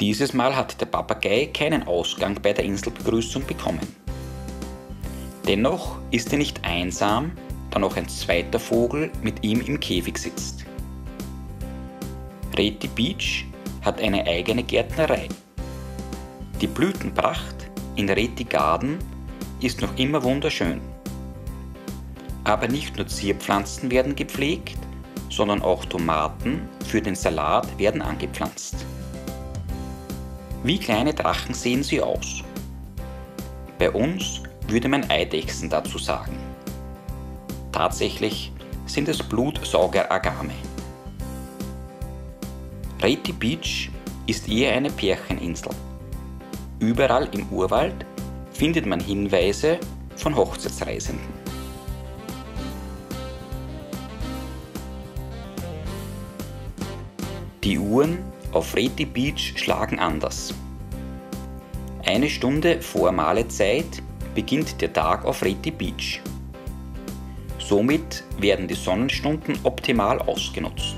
Dieses Mal hat der Papagei keinen Ausgang bei der Inselbegrüßung bekommen. Dennoch ist er nicht einsam, da noch ein zweiter Vogel mit ihm im Käfig sitzt. Reti Beach hat eine eigene Gärtnerei. Die Blütenpracht in Reti Garden ist noch immer wunderschön. Aber nicht nur Zierpflanzen werden gepflegt, sondern auch Tomaten für den Salat werden angepflanzt. Wie kleine Drachen sehen sie aus. Bei uns würde man Eidechsen dazu sagen. Tatsächlich sind es Blutsauger-Agame. Reti Beach ist eher eine Pärcheninsel. Überall im Urwald findet man Hinweise von Hochzeitsreisenden. Die Uhren auf Reti Beach schlagen anders. Eine Stunde vor Malezeit beginnt der Tag auf Reti Beach. Somit werden die Sonnenstunden optimal ausgenutzt.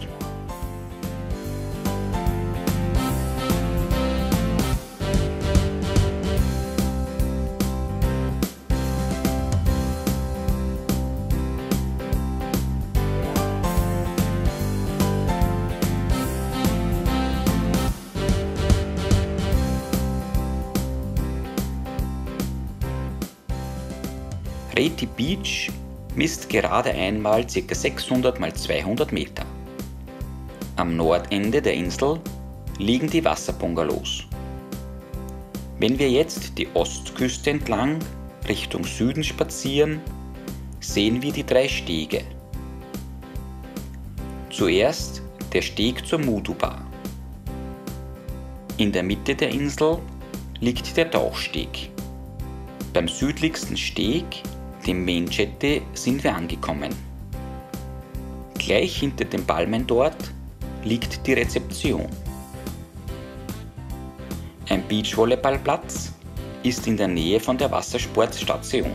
Reti Beach misst gerade einmal ca. 600 x 200 Meter. Am Nordende der Insel liegen die Wasserbungalows. Wenn wir jetzt die Ostküste entlang Richtung Süden spazieren, sehen wir die drei Stege. Zuerst der Steg zur Mudu Bar. In der Mitte der Insel liegt der Tauchsteg. Beim südlichsten Steg dem Menchette sind wir angekommen. Gleich hinter den Palmen dort liegt die Rezeption. Ein Beachvolleyballplatz ist in der Nähe von der Wassersportstation.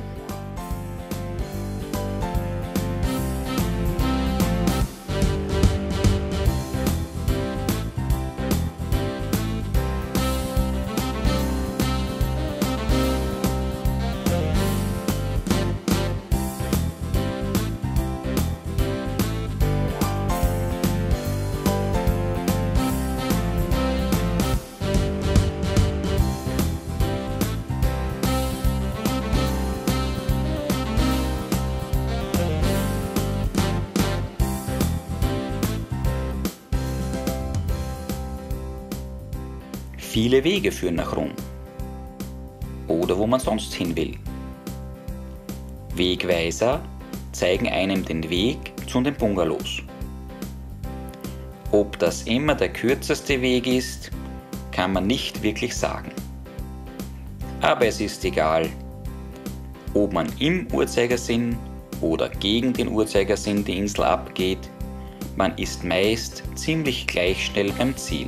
Viele Wege führen nach Rom oder wo man sonst hin will. Wegweiser zeigen einem den Weg zu den Bungalows. Ob das immer der kürzeste Weg ist, kann man nicht wirklich sagen. Aber es ist egal, ob man im Uhrzeigersinn oder gegen den Uhrzeigersinn die Insel abgeht, man ist meist ziemlich gleich schnell beim Ziel.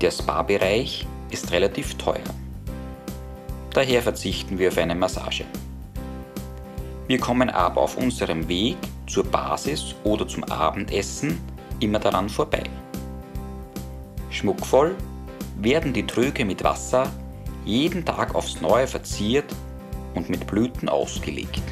Der Spa-Bereich ist relativ teuer. Daher verzichten wir auf eine Massage. Wir kommen aber auf unserem Weg zur Basis oder zum Abendessen immer daran vorbei. Schmuckvoll werden die Tröge mit Wasser jeden Tag aufs Neue verziert und mit Blüten ausgelegt.